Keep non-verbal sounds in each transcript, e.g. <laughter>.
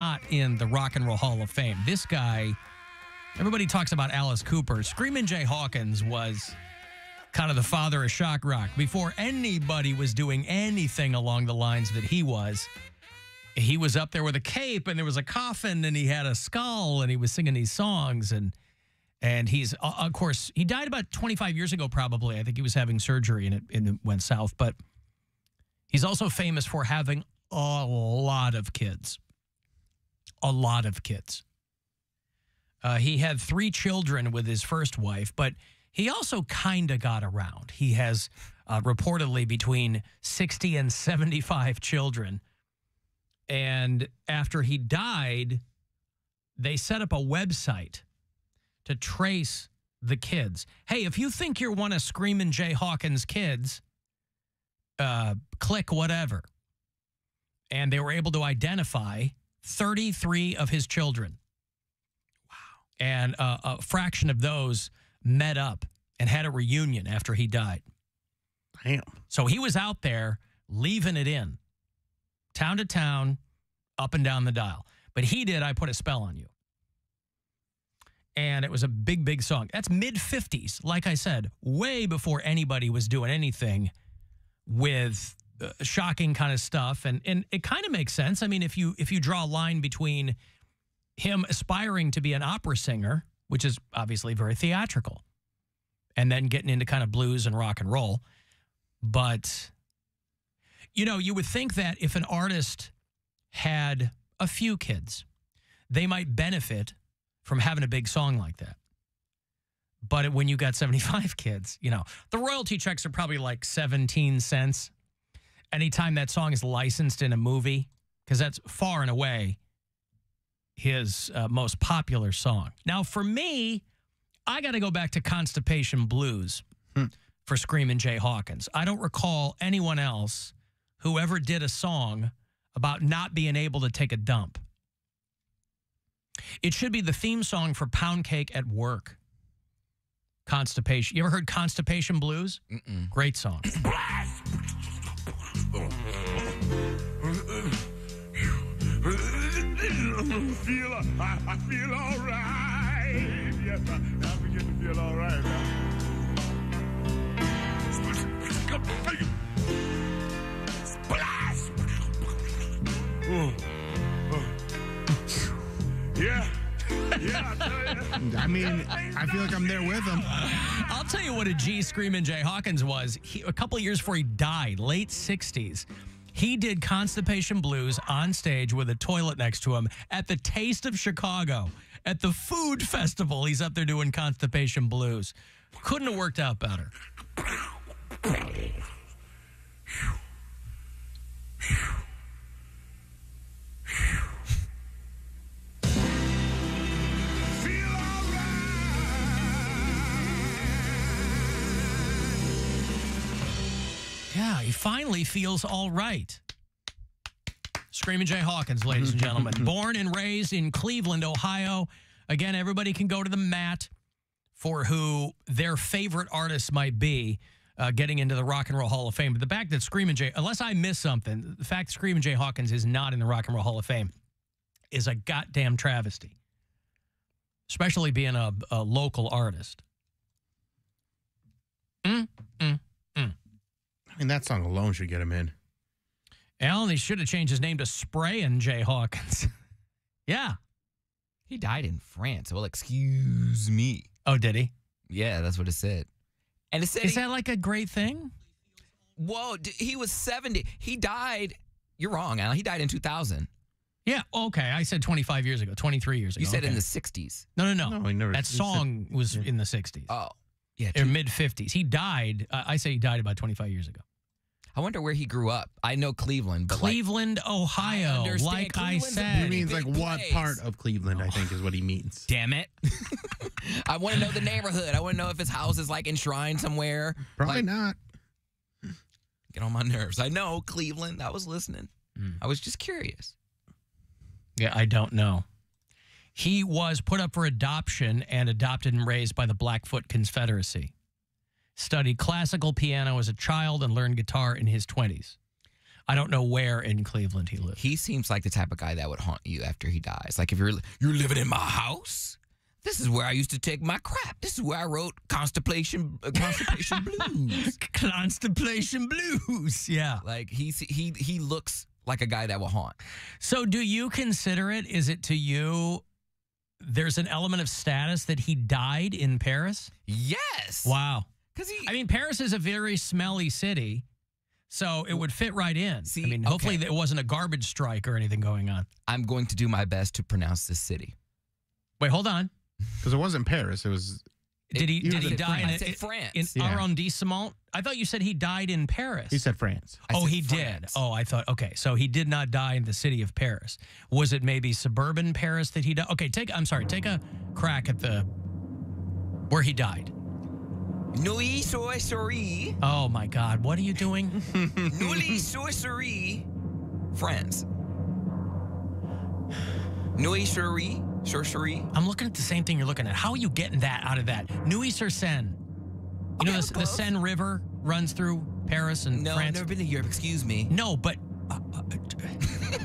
not in the Rock and Roll Hall of Fame. This guy, everybody talks about Alice Cooper. Screamin' Jay Hawkins was kind of the father of shock rock before anybody was doing anything along the lines that he was. He was up there with a cape and there was a coffin and he had a skull and he was singing these songs and and he's of course he died about 25 years ago probably. I think he was having surgery and it, and it went south, but he's also famous for having a lot of kids. A lot of kids. Uh, he had three children with his first wife, but he also kind of got around. He has uh, reportedly between 60 and 75 children. And after he died, they set up a website to trace the kids. Hey, if you think you're one of Screamin' Jay Hawkins' kids, uh, click whatever. And they were able to identify 33 of his children. Wow. And uh, a fraction of those met up and had a reunion after he died. Damn. So he was out there leaving it in, town to town, up and down the dial. But he did, I Put a Spell on You. And it was a big, big song. That's mid 50s, like I said, way before anybody was doing anything with uh, shocking kind of stuff. And, and it kind of makes sense. I mean, if you if you draw a line between him aspiring to be an opera singer, which is obviously very theatrical, and then getting into kind of blues and rock and roll. But, you know, you would think that if an artist had a few kids, they might benefit from having a big song like that. But when you got 75 kids, you know, the royalty checks are probably like 17 cents anytime that song is licensed in a movie, because that's far and away his uh, most popular song. Now, for me, I got to go back to Constipation Blues for Screaming Jay Hawkins. I don't recall anyone else who ever did a song about not being able to take a dump. It should be the theme song for Poundcake at Work. Constipation. You ever heard Constipation Blues? Mm-mm. Great song. Feel, I, I feel all right. Yes, I, I begin to feel all right now. Yeah. Yeah, I. I mean, I feel like I'm there with him. I'll tell you what a G Screamin' Jay Hawkins was. He, a couple years before he died, late 60s, he did Constipation Blues on stage with a toilet next to him at the Taste of Chicago. At the food festival, he's up there doing Constipation Blues. Couldn't have worked out better. Finally feels all right. Screaming Jay Hawkins, ladies and <laughs> gentlemen. Born and raised in Cleveland, Ohio. Again, everybody can go to the mat for who their favorite artists might be uh, getting into the Rock and Roll Hall of Fame. But the fact that Screaming Jay, unless I miss something, the fact that Screaming Jay Hawkins is not in the Rock and Roll Hall of Fame is a goddamn travesty, especially being a, a local artist. Mm, mm, mm. I mean, that song alone should get him in. Alan, he should have changed his name to Spray and Jay Hawkins. <laughs> yeah. He died in France. Well, excuse me. Oh, did he? Yeah, that's what it said. And it said Is he- that like a great thing? Whoa, d- he was 70. He died. You're wrong, Alan. He died in 2000. Yeah. Okay. I said 25 years ago, 23 years ago. You said in the 60s. No, no, no. No, he never- that he said- song was in the 60s. Oh, yeah. or mid 50s. He died. Uh, I say he died about 25 years ago. I wonder where he grew up. I know Cleveland, but like, Cleveland, Ohio. understand. Like I Cleveland's a He said. big- means like what part of Cleveland, I think, is what he means. damn it. <laughs> I want to know the neighborhood. I want to know if his house is like enshrined somewhere. Probably Like, not. Get on my nerves. I know Cleveland. I was listening. Hmm. I was just curious. Yeah, I don't know. He was put up for adoption and adopted and raised by the Blackfoot Confederacy. Studied classical piano as a child and learned guitar in his 20s. I don't know where in Cleveland he lives. He seems like the type of guy that would haunt you after he dies. Like if you're you're living in my house, this is where I used to take my crap. This is where I wrote Constipation uh, Constipation Blues. <laughs> Constipation blues. Yeah. Like he's he he looks like a guy that will haunt. So do you consider it? Is it to you? There's an element of status that he died in Paris. Yes. Wow. Because he. I mean, Paris is a very smelly city, so it would fit right in. See, I mean, hopefully okay. it wasn't a garbage strike or anything going on. I'm going to do my best to pronounce this city. Wait, hold on. Because it wasn't Paris. It was Did he he did he die in, France. said in, France. in Yeah. arrondissement? I thought you said he died in Paris. he said France. I oh, said he did. Oh, I thought. Okay, so he did not die in the city of Paris. Was it maybe suburban Paris that he died? Okay, take. I'm sorry. Take a crack at the where he died. Nuit sorcerie. Oh my God! What are you doing? Nuit sorcerie. France. Nui sorcerie. Sorcerie. I'm looking at the same thing you're looking at. How are you getting that out of that? Nui sur Seine. You know the, the. Seine River runs through Paris and France. No, I've never been to Europe. Excuse me. No, but uh, uh,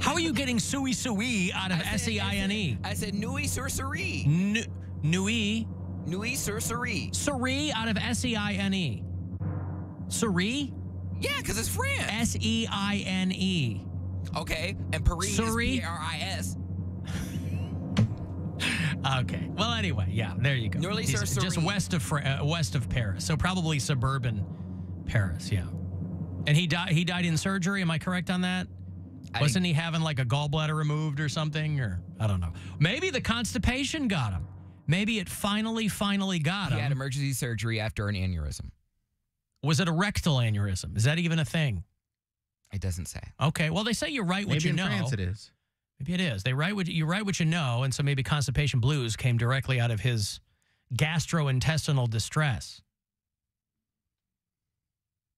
how are you getting sui sui out of <laughs> said- S E I N E? I said nui sorcerie. Nu- Neuilly Nuit sorcerie. Suri out of S E I N E. Suri? Yeah, because it's France. S E I N E. Okay, and Paris Sorry? is P-A-R-I-S. <laughs> Okay. Well, anyway, yeah, there you go. Sur just west of uh, west of Paris, so probably suburban Paris. Yeah. And he died. He died in surgery. Am I correct on that? I Wasn't he having like a gallbladder removed or something? Or I don't know. Maybe the constipation got him. Maybe it finally, finally got He him. had emergency surgery after an aneurysm. Was it a rectal aneurysm? Is that even a thing? It doesn't say. Okay. Well, they say you write what Maybe you in know. France it is. Maybe it is. They write what you write what you know, and so maybe constipation blues came directly out of his gastrointestinal distress.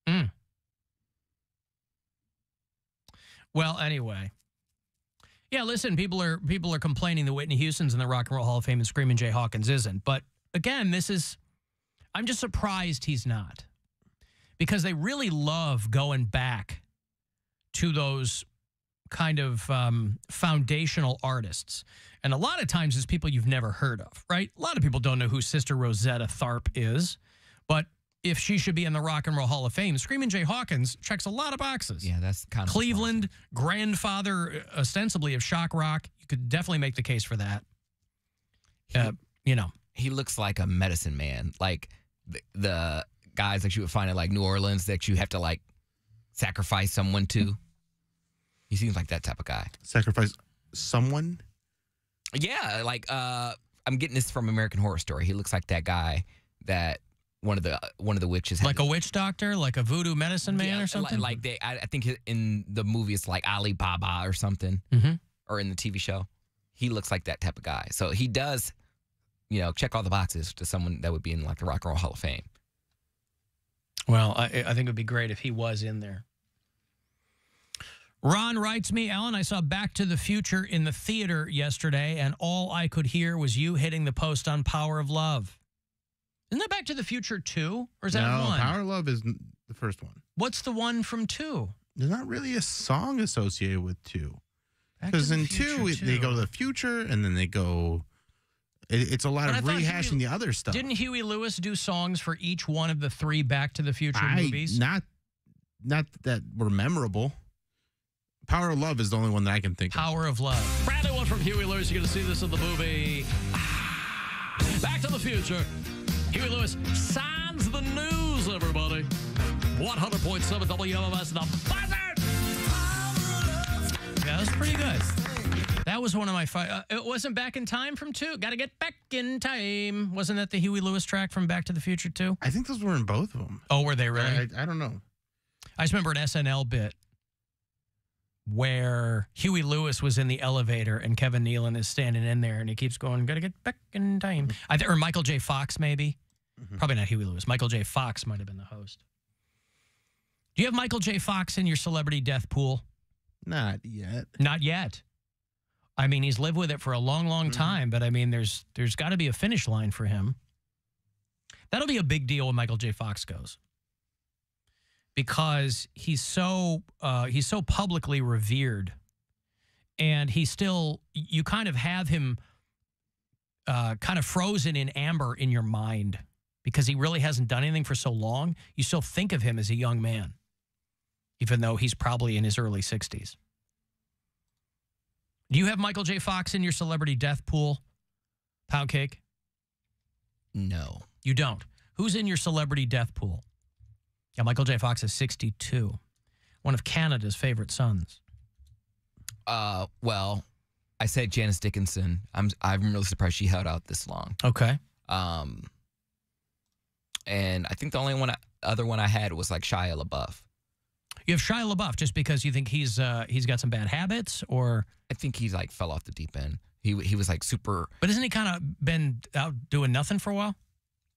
Mm. Well, anyway. Yeah, listen, people are people are complaining that Whitney Houston's in the Rock and Roll Hall of Fame and Screaming Jay Hawkins isn't. But again, this is I'm just surprised he's not. Because they really love going back to those kind of um, foundational artists. And a lot of times it's people you've never heard of, right? A lot of people don't know who Sister Rosetta Tharpe is, but if she should be in the Rock and Roll Hall of Fame, Screaming Jay Hawkins checks a lot of boxes. Yeah, that's kind of Cleveland, grandfather uh, ostensibly of shock rock. You could definitely make the case for that. Uh, you know, He looks like a medicine man, like the, the guys that you would find in like New Orleans that you have to like sacrifice someone to. He seems like that type of guy. Sacrifice someone. Yeah, like uh, I'm getting this from American Horror Story. He looks like that guy that one of the one of the witches had like a witch doctor, like a voodoo medicine man Yeah, or something. Like they, I, I think in the movie it's like Ali Baba or something, Mhm. or in the TV show, he looks like that type of guy. So he does, you know, check all the boxes to someone that would be in like the Rock and Roll Hall of Fame. Well, I, I think it would be great if he was in there. Ron writes me, Alan, I saw Back to the Future in the theater yesterday, and all I could hear was you hitting the post on Power of Love. Isn't that Back to the Future 2? Or is that no, one? Power of Love is the first one. What's the one from 2? There's not really a song associated with two. Because in Future two, it- they go to the future and then they go. It, it's a lot But of rehashing Huey- the other stuff. Didn't Huey Lewis do songs for each one of the three Back to the Future I, movies? Not, not that were memorable. Power of Love is the only one that I can think of. Power of Love. Brand new one from Huey Lewis. You're going to see this in the movie ah, Back to the Future. Huey Lewis signs the news, everybody. 100.7 WMMS, the buzzard. Yeah, that was pretty good. That was one of my five. Uh, it wasn't Back in Time from two. Got to get back in time. Wasn't that the Huey Lewis track from Back to the Future two? I think those were in both of them. Oh, were they really? I, I don't know. I just remember an SNL bit where Huey Lewis was in the elevator and Kevin Nealon is standing in there and he keeps going, gotta get back in time. I th- or Michael J. Fox, maybe. Probably not Huey Lewis. Michael J. Fox might have been the host. Do you have Michael J. Fox in your celebrity death pool? Not yet. Not yet. I mean, he's lived with it for a long, long time, but I mean, there's there's got to be a finish line for him. That'll be a big deal when Michael J. Fox goes. because he's so uh, he's so publicly revered, and he still you kind of have him uh, kind of frozen in amber in your mind because he really hasn't done anything for so long. You still think of him as a young man, even though he's probably in his early sixties. Do you have Michael J. Fox in your celebrity death pool? Poundcake? No. You don't. Who's in your celebrity death pool? Yeah, Michael J. Fox is 62. One of Canada's favorite sons. Uh, well, I said Janice Dickinson. I'm I'm really surprised she held out this long. Okay. Um, and I think the only one I, other one I had was like Shia LaBeouf. You have Shia LaBeouf just because you think he's uh, he's got some bad habits, or I think he like fell off the deep end. He he was like super. but isn't he kind of been out doing nothing for a while?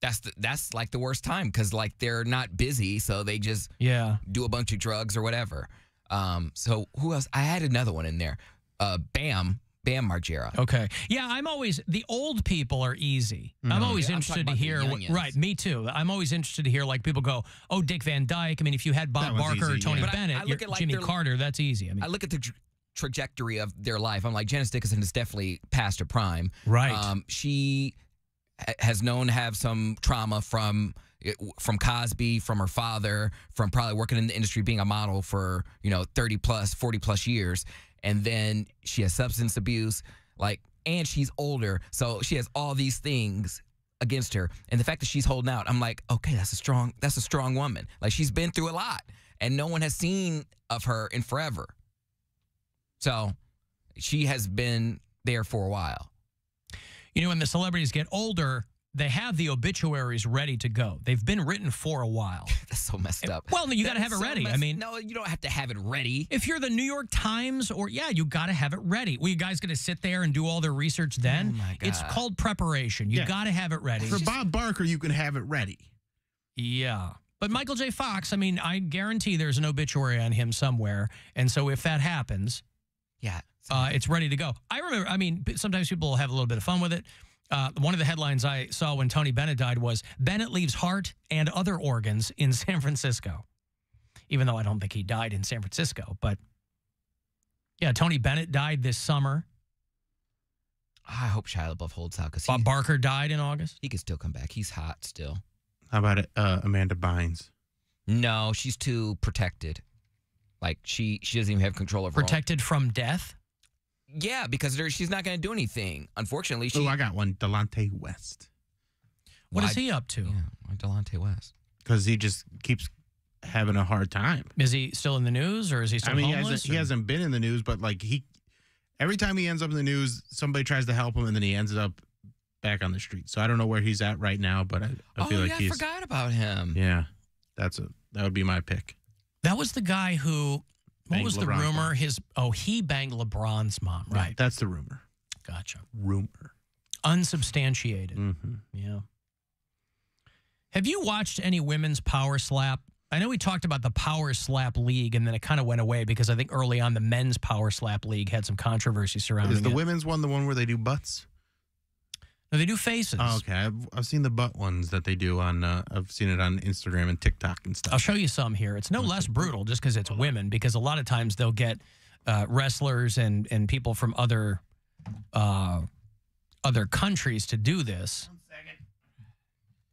That's the, that's like the worst time because like they're not busy, so they just Yeah. do a bunch of drugs or whatever. Um, so who else? I had another one in there. Uh, Bam, Bam Margera. Okay. Yeah, I'm always the old people are easy. I'm always Yeah, I'm interested to hear. about the What, right, me too. I'm always interested to hear like people go, "Oh, Dick Van Dyke." I mean, if you had Bob That one's Barker or Tony yeah. But I- Bennett, I look at, like, Jimmy Carter, that's easy. I mean, I look at the tra- trajectory of their life. I'm like Janice Dickinson is definitely past her prime. right. Um, she has known to have some trauma from from Cosby, from her father, from probably working in the industry, being a model for you know 30 plus, 40 plus years, and then she has substance abuse, like, and she's older, so she has all these things against her, and the fact that she's holding out, I'm like, okay, that's a strong, that's a strong woman. Like she's been through a lot, and no one has seen of her in forever. So she has been there for a while. You know, when the celebrities get older, they have the obituaries ready to go. They've been written for a while. <laughs> That's so messed up. Well, you got to have it so ready. I mean, no, you don't have to have it ready. if you're the New York Times or yeah, you got to have it ready. Well, you guys going to sit there and do all their research then? Oh, my God. It's called preparation. You Yeah. got to have it ready. For Bob Barker, you can have it ready. Yeah. But Michael J. Fox, I mean, I guarantee there's an obituary on him somewhere. And so if that happens, Yeah. uh, it's ready to go. I remember, I mean, sometimes people have a little bit of fun with it. Uh, one of the headlines I saw when Tony Bennett died was Bennett leaves heart and other organs in <laughs> San Francisco. Even though I don't think he died in San Francisco. But yeah, Tony Bennett died this summer. I hope Shia LaBeouf holds out because Bob Barker died in August. he could still come back. He's hot still. How about it, uh, Amanda Bynes? No, she's too protected. Like she, she doesn't even have control of her. own- Protected from death. Yeah, because there, she's not going to do anything. Unfortunately, she. Oh, I got one. Delonte West. What is Why- he up to? Yeah, why Delonte West. Because he just keeps having a hard time. Is he still in the news or is he still I mean, he homeless? hasn't, he or- hasn't been in the news, but like he, every time he ends up in the news, somebody tries to help him, and then he ends up back on the street. So I don't know where he's at right now, but I, I oh feel like yeah, he's I forgot about him. yeah. That's a that would be my pick. That was the guy who. What was the rumor? mom. His oh, he banged LeBron's mom. Right. That's the rumor. Gotcha. Rumor. Unsubstantiated. Mm-hmm. Yeah. Have you watched any women's power slap? I know we talked about the power slap league, and then it kind of went away because I think early on the men's power slap league had some controversy surrounding Is the it. women's one the one where they do butts? No, they do faces. Oh, okay. I've, I've seen the butt ones that they do on. Uh, I've seen it on Instagram and TikTok and stuff. I'll show you some here. It's no less brutal just because it's women, because a lot of times they'll get uh, wrestlers and and people from other uh, other countries to do this.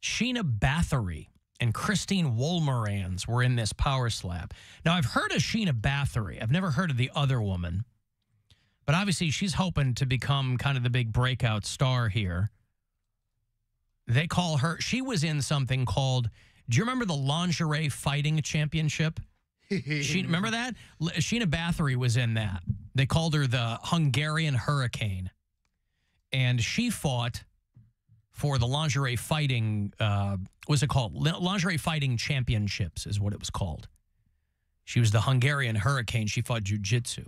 Sheena Bathory and Christine Wolmerans were in this power slap. Now I've heard of Sheena Bathory. I've never heard of the other woman, but obviously she's hoping to become kind of the big breakout star here. They call her. She was in something called. Do you remember the lingerie fighting championship? <laughs> She remember that? Sheena Bathory was in that. They called her the Hungarian Hurricane, and she fought for the lingerie fighting. Uh, what was it called? Li- Lingerie fighting championships is what it was called. She was the Hungarian Hurricane. She fought jujitsu.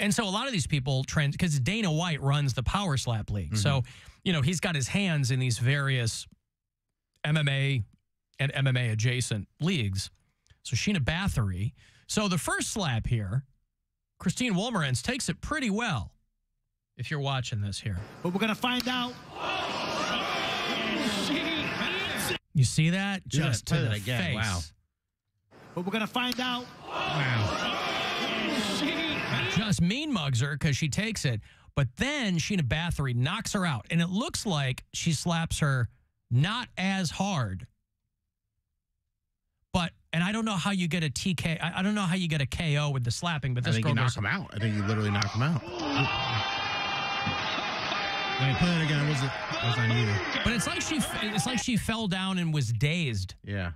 And so a lot of these people trans because Dana White runs the Power Slap League. So, mm-hmm. you know, he's got his hands in these various MMA and MMA adjacent leagues. So Sheena Bathory. So the first slap here, Christine Wolmerans takes it pretty well. If you're watching this here, But we're gonna find out. you see that Do that. just to Play the again. face. Wow. but we're gonna find out. Just mean mugs her because she takes it. But then Sheena Bathory knocks her out, and it looks like she slaps her not as hard. But and I don't know how you get a TK. I, I don't know how you get a KO with the slapping. But I this think girl you knock goes, him out. I think you literally knock him out. Let me play it again. Was it was on you? but it's like she it's like she fell down and was dazed. Yeah.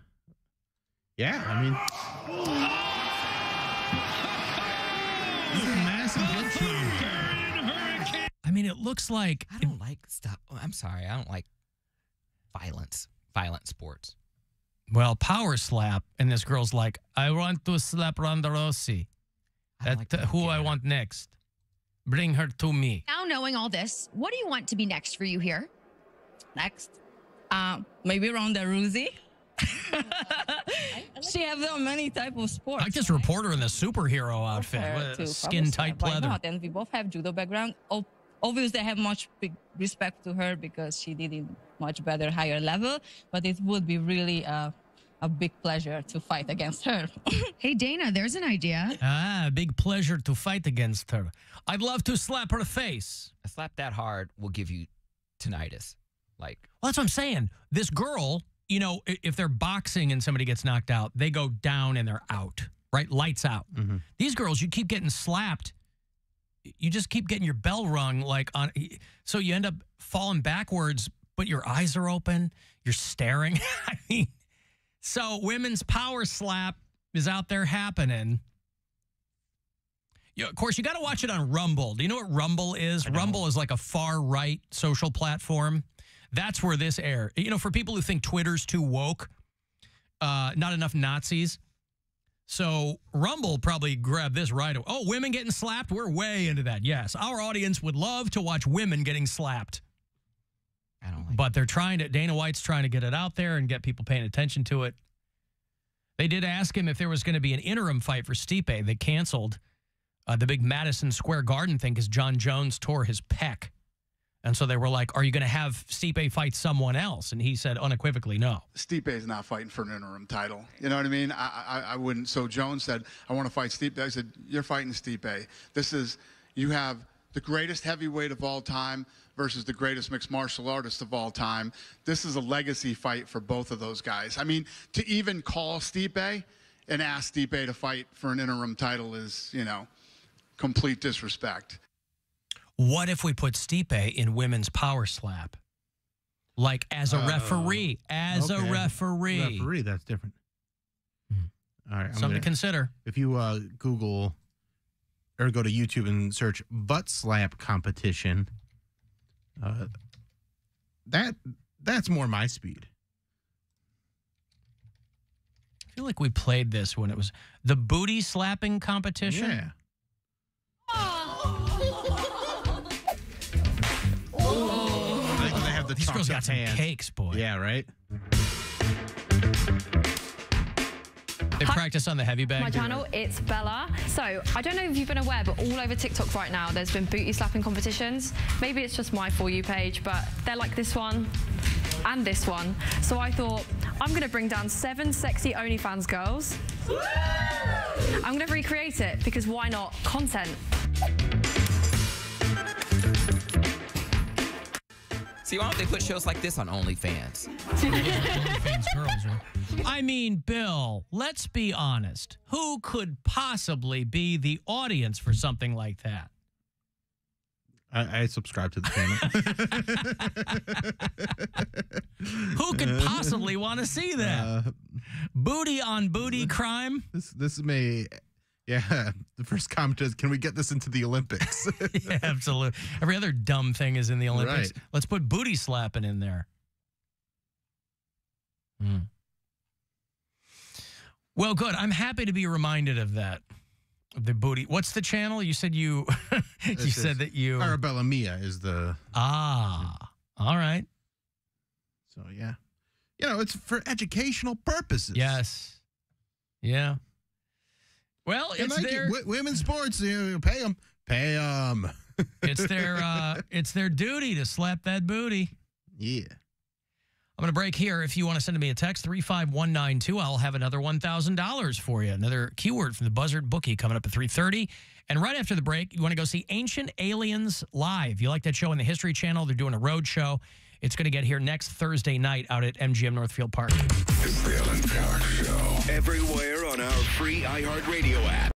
Yeah. I mean, this is massive head trauma. I mean, it looks like I don't like stuff. I'm sorry. I don't like violence, violent sports. well power slap, and this girl's like, I want to slap Ronda Rousey. I don't That like that who I idea. want next. Bring her to me. Now knowing all this, what do you want to be next for you here? Next, um, maybe Ronda Rousey. <laughs> she have done many type of sports. Like this right? reporter in the superhero outfit, with too, skin tight probably. Why pleather. not? And we both have judo background. O- Obviously, I have much big respect to her because she did it much better, higher level. But it would be really uh, a big pleasure to fight against her. <laughs> Hey, Dana, there's an idea. Ah, big pleasure to fight against her. I'd love to slap her face. A slap that hard will give you tinnitus. Like, Well, that's what I'm saying. This girl, you know, if they're boxing and somebody gets knocked out, they go down and they're out, right? Lights out. Mhm. These girls, you keep getting slapped. You just keep getting your bell rung, like on. So you end up falling backwards, but your eyes are open. You're staring. <laughs> I mean, so women's power slap is out there happening. Yeah, of course, you got to watch it on Rumble. Do you know what Rumble is? Rumble is like a far right social platform. That's where this air. You know, for people who think Twitter's too woke, uh, not enough Nazis. So Rumble probably grabbed this right away. Oh, women getting slapped? We're way into that. Yes, our audience would love to watch women getting slapped, I don't like but they're trying to. Dana White's trying to get it out there and get people paying attention to it. They did ask him if there was going to be an interim fight for Stipe. They canceled uh, the big Madison Square Garden thing because Jon Jones tore his pec. And so they were like, Are you going to have Stipe fight someone else? And he said unequivocally, No. Stipe is not fighting for an interim title. You know what I mean? I, I, I wouldn't. So Jones said, I want to fight Stipe. I said, You're fighting Stipe. This is, you have the greatest heavyweight of all time versus the greatest mixed martial artist of all time. This is a legacy fight for both of those guys. I mean, to even call Stipe and ask Stipe to fight for an interim title is, you know, complete disrespect. What if we put Stipe in women's power slap? Like as a Oh. referee, as Okay. a referee. Referee, that's different. All right. I'm Something gonna- to consider. if you uh, Google or go to YouTube and search butt slap competition, uh, that that's more my speed. I feel like we played this when it was the booty slapping competition. Yeah. The These girls got up some hands. cakes, boy. Yeah, right. They practice on the heavy bag. my channel. It's Bella. So I don't know if you've been aware, but all over TikTok right now, there's been booty slapping competitions. Maybe it's just my for you page, but they're like this one and this one. So I thought I'm gonna bring down seven sexy OnlyFans girls. I'm gonna recreate it because why not? Content. See, why don't they put shows like this on OnlyFans? OnlyFans girls, right? I mean, Bill, let's be honest. Who could possibly be the audience for something like that? I, I subscribe to the channel. <laughs> Who could possibly want to see that? Uh, booty on booty crime? this this may, yeah. <laughs> The first comment is, can we get this into the Olympics? <laughs> yeah, absolutely. Every other dumb thing is in the Olympics. Right. Let's put booty slapping in there. Hmm. Well, good. I'm happy to be reminded of that. The booty. What's the channel? You said you <laughs> you This said that you Arabella Mia is the Ah. All right. so yeah. You know, it's for educational purposes. Yes. Yeah. Well, And it's like their w- women's sports, you know, pay them, pay them. <laughs> it's their uh it's their duty to slap that booty. yeah. I'm going to break here. If you want to send me a text, 35192, I'll have another $1,000 for you. Another keyword from the Buzzard Bookie coming up at 330. And right after the break, you want to go see Ancient Aliens Live. You like that show on the History Channel? They're doing a road show. It's going to get here next Thursday night out at MGM Northfield Park. The Bill and Tara Show. Everywhere on our free iHeartRadio app.